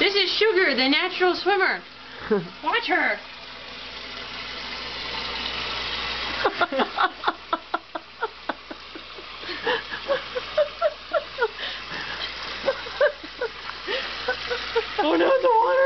This is Sugar, the natural swimmer. Watch her. oh, no, the water!